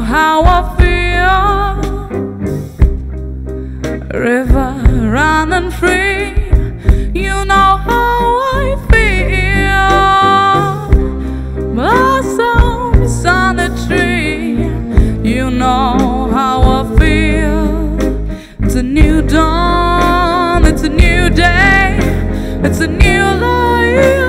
How I feel. River running free, you know how I feel. Blossoms on the tree, you know how I feel. It's a new dawn, it's a new day, it's a new life